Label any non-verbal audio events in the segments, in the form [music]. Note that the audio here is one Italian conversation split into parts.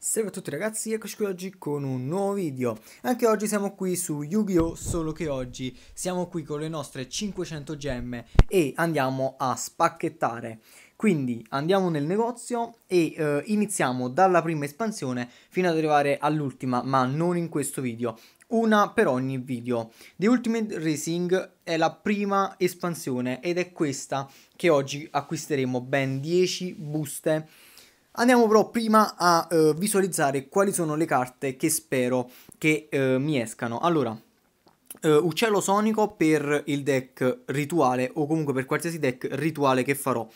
Salve a tutti ragazzi, eccoci qui oggi con un nuovo video. Anche oggi siamo qui su Yu-Gi-Oh! Solo che oggi siamo qui con le nostre 500 gemme e andiamo a spacchettare. Quindi andiamo nel negozio e eh, iniziamo dalla prima espansione fino ad arrivare all'ultima, ma non in questo video. Una per ogni video. The Ultimate Racing è la prima espansione ed è questa che oggi acquisteremo ben 10 buste Andiamo però prima a uh, visualizzare quali sono le carte che spero che uh, mi escano. Allora, uh, uccello sonico per il deck rituale o comunque per qualsiasi deck rituale che farò.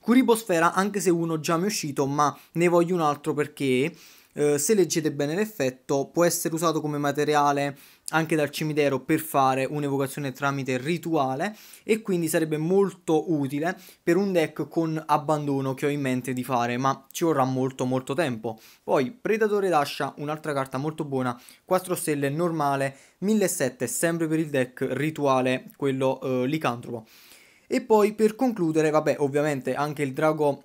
Curibosfera anche se uno già mi è uscito ma ne voglio un altro perché eh, se leggete bene l'effetto può essere usato come materiale anche dal cimitero per fare un'evocazione tramite rituale e quindi sarebbe molto utile per un deck con abbandono che ho in mente di fare ma ci vorrà molto molto tempo. Poi Predatore d'Ascia un'altra carta molto buona 4 stelle normale 1700 sempre per il deck rituale quello eh, licantropo. E poi per concludere vabbè ovviamente anche il drago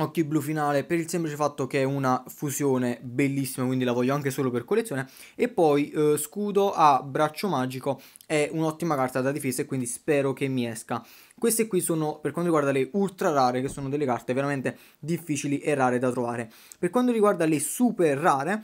Occhi blu finale per il semplice fatto che è una fusione bellissima, quindi la voglio anche solo per collezione. E poi eh, scudo a braccio magico è un'ottima carta da difesa e quindi spero che mi esca. Queste qui sono per quanto riguarda le ultra rare, che sono delle carte veramente difficili e rare da trovare. Per quanto riguarda le super rare,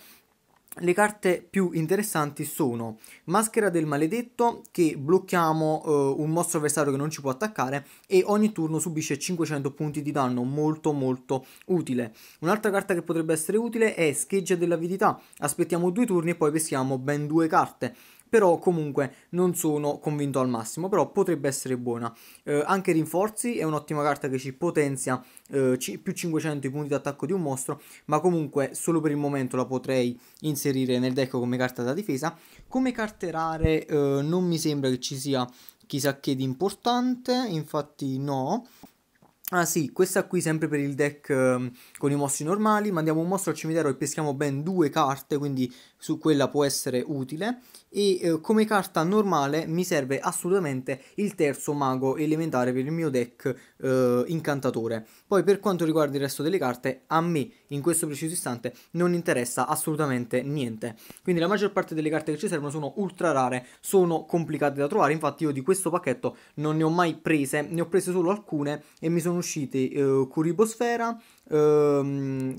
le carte più interessanti sono Maschera del Maledetto che blocchiamo uh, un mostro avversario che non ci può attaccare e ogni turno subisce 500 punti di danno, molto molto utile. Un'altra carta che potrebbe essere utile è Scheggia dell'avidità, aspettiamo due turni e poi peschiamo ben due carte però comunque non sono convinto al massimo, però potrebbe essere buona. Eh, anche Rinforzi è un'ottima carta che ci potenzia eh, più 500 i punti d'attacco di un mostro, ma comunque solo per il momento la potrei inserire nel deck come carta da difesa. Come carte rare eh, non mi sembra che ci sia chissà che di importante, infatti no. Ah sì, questa qui sempre per il deck eh, con i mostri normali, mandiamo un mostro al cimitero e peschiamo ben due carte, quindi su quella può essere utile e eh, come carta normale mi serve assolutamente il terzo mago elementare per il mio deck eh, incantatore. Poi per quanto riguarda il resto delle carte, a me in questo preciso istante non interessa assolutamente niente. Quindi la maggior parte delle carte che ci servono sono ultra rare, sono complicate da trovare, infatti io di questo pacchetto non ne ho mai prese, ne ho prese solo alcune e mi sono uscite eh, Curibosfera, ehm,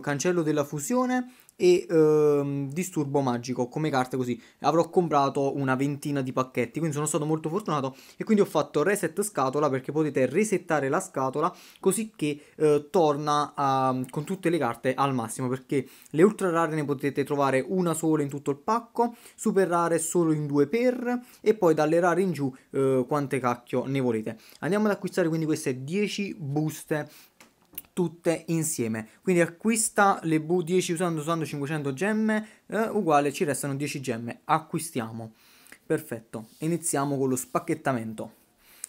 Cancello della Fusione e ehm, disturbo magico come carte così. Avrò comprato una ventina di pacchetti quindi sono stato molto fortunato e quindi ho fatto reset scatola perché potete resettare la scatola così che eh, torna a, con tutte le carte al massimo perché le ultra rare ne potete trovare una sola in tutto il pacco super rare solo in due per e poi dalle rare in giù eh, quante cacchio ne volete. Andiamo ad acquistare quindi queste 10 buste tutte insieme. Quindi acquista le bu 10 usando, usando 500 gemme, eh, uguale ci restano 10 gemme. Acquistiamo. Perfetto, iniziamo con lo spacchettamento.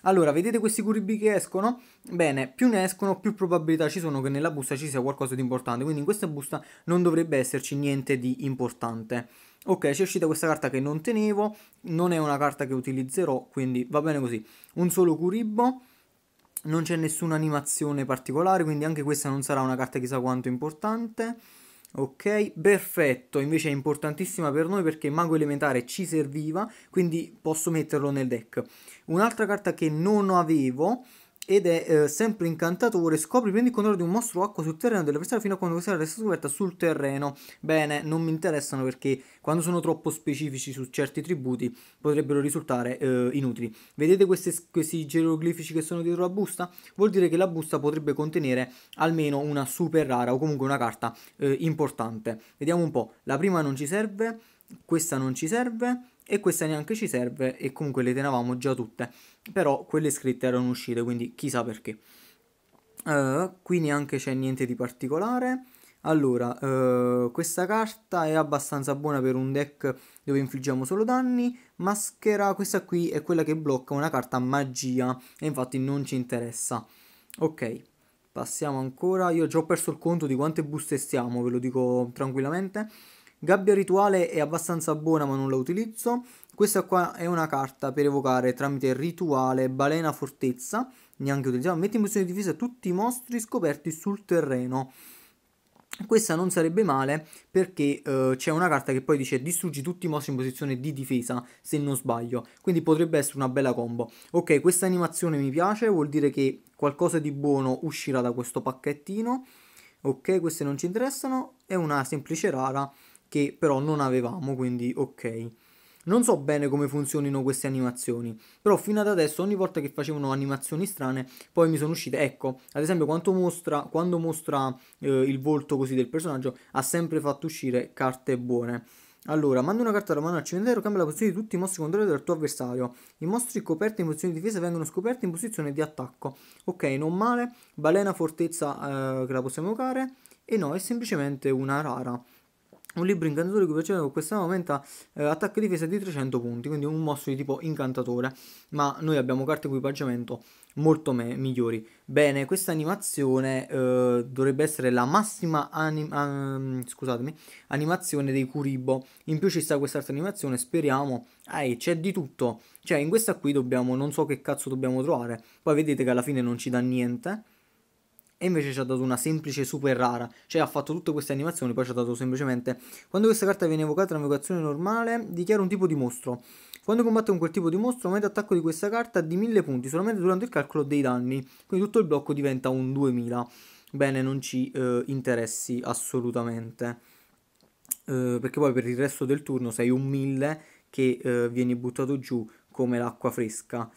Allora, vedete questi curibi che escono? Bene, più ne escono, più probabilità ci sono che nella busta ci sia qualcosa di importante. Quindi in questa busta non dovrebbe esserci niente di importante. Ok, c'è uscita questa carta che non tenevo, non è una carta che utilizzerò, quindi va bene così. Un solo curibo non c'è nessuna animazione particolare, quindi anche questa non sarà una carta chissà quanto importante. Ok, perfetto, invece è importantissima per noi perché Mago Elementare ci serviva, quindi posso metterlo nel deck. Un'altra carta che non avevo ed è eh, sempre incantatore. Scopri, prendi il controllo di un mostro acqua sul terreno dell'avversario fino a quando questa resta scoperta sul terreno. Bene, non mi interessano perché quando sono troppo specifici su certi tributi potrebbero risultare eh, inutili. Vedete queste, questi geroglifici che sono dietro la busta? Vuol dire che la busta potrebbe contenere almeno una super rara o comunque una carta eh, importante. Vediamo un po'. La prima non ci serve, questa non ci serve e questa neanche ci serve e comunque le tenevamo già tutte però quelle scritte erano uscite quindi chissà perché. Uh, qui neanche c'è niente di particolare. Allora uh, questa carta è abbastanza buona per un deck dove infliggiamo solo danni. Maschera questa qui è quella che blocca una carta magia e infatti non ci interessa. Ok passiamo ancora. Io già ho perso il conto di quante buste stiamo ve lo dico tranquillamente Gabbia rituale è abbastanza buona ma non la utilizzo. Questa qua è una carta per evocare tramite rituale balena fortezza, neanche utilizziamo. Metti in posizione di difesa tutti i mostri scoperti sul terreno. questa non sarebbe male perché uh, c'è una carta che poi dice distruggi tutti i mostri in posizione di difesa, se non sbaglio. Quindi potrebbe essere una bella combo. Ok, questa animazione mi piace, vuol dire che qualcosa di buono uscirà da questo pacchettino. Ok, queste non ci interessano. È una semplice rara che però non avevamo, quindi ok. Non so bene come funzionino queste animazioni, però fino ad adesso ogni volta che facevano animazioni strane poi mi sono uscite, ecco, ad esempio mostra, quando mostra eh, il volto così del personaggio ha sempre fatto uscire carte buone. Allora, manda una carta da mano al cimitero, cambia la posizione di tutti i mostri controllati dal tuo avversario. I mostri coperti in posizione di difesa vengono scoperti in posizione di attacco. Ok, non male. Balena fortezza eh, che la possiamo giocare. E no, è semplicemente una rara un libro incantatore che faceva con questa aumenta eh, attacco e difesa di 300 punti, quindi un mostro di tipo incantatore, ma noi abbiamo carte equipaggiamento molto migliori. Bene, questa animazione eh, dovrebbe essere la massima anim- um, scusatemi, animazione dei Kuribo. In più ci sta quest'altra animazione, speriamo. Eh, c'è di tutto. Cioè, in questa qui dobbiamo, non so che cazzo dobbiamo trovare. Poi vedete che alla fine non ci dà niente e invece ci ha dato una semplice super rara, cioè ha fatto tutte queste animazioni, poi ci ha dato semplicemente quando questa carta viene evocata in invocazione normale, dichiara un tipo di mostro. Quando combatte con quel tipo di mostro, aumenta attacco di questa carta di 1000 punti solamente durante il calcolo dei danni, quindi tutto il blocco diventa un 2000. Bene, non ci eh, interessi assolutamente. Eh, perché poi per il resto del turno sei un 1000 che eh, vieni buttato giù come l'acqua fresca.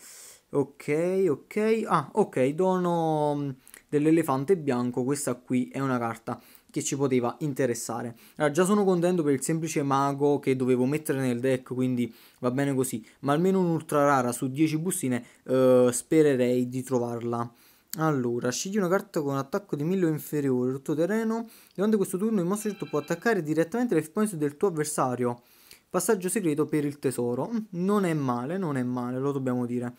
Ok, ok. Ah, ok, dono dell'elefante bianco, questa qui è una carta che ci poteva interessare. Allora, già sono contento per il semplice mago che dovevo mettere nel deck, quindi va bene così, ma almeno un'ultra rara su 10 bustine uh, spererei di trovarla. Allora, scegli una carta con attacco di 1000 o inferiore, tutto terreno. Durante questo turno il mostro può attaccare direttamente le points del tuo avversario. Passaggio segreto per il tesoro. Mm, non è male, non è male, lo dobbiamo dire.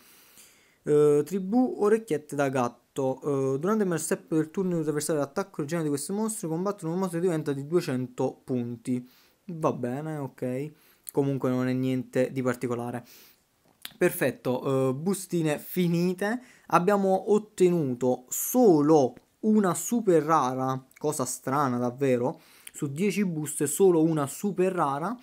Uh, tribù orecchiette da gatto detto, uh, durante il step del turno di avversario d'attacco originale di questo mostro, combattono un mostro diventa di 200 punti. Va bene, ok. Comunque non è niente di particolare. Perfetto, uh, bustine finite. Abbiamo ottenuto solo una super rara, cosa strana davvero. Su 10 buste solo una super rara.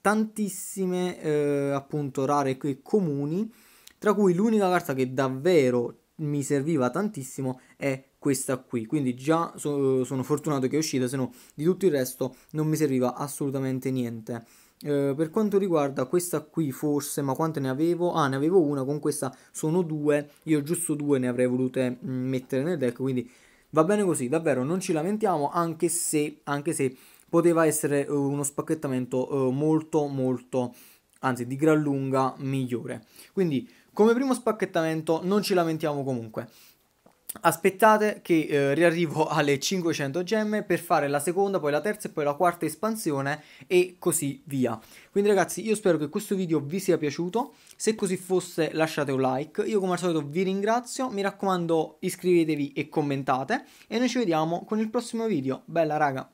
Tantissime eh, appunto rare e comuni. Tra cui l'unica carta che davvero mi serviva tantissimo è questa qui. Quindi già so, sono fortunato che è uscita se no di tutto il resto non mi serviva assolutamente niente. Eh, per quanto riguarda questa qui forse ma quante ne avevo? Ah ne avevo una con questa sono due. Io giusto due ne avrei volute mm, mettere nel deck quindi va bene così. Davvero non ci lamentiamo anche se anche se poteva essere uh, uno spacchettamento uh, molto molto anzi di gran lunga migliore. Quindi come primo spacchettamento non ci lamentiamo comunque. Aspettate che eh, riarrivo [laughs] alle 500 gemme per fare la seconda, poi la terza e poi la quarta espansione e così via. Quindi ragazzi io spero che questo video vi sia piaciuto, se così fosse lasciate un like, io come al solito vi ringrazio, mi raccomando iscrivetevi e commentate e noi ci vediamo con il prossimo video. Bella raga!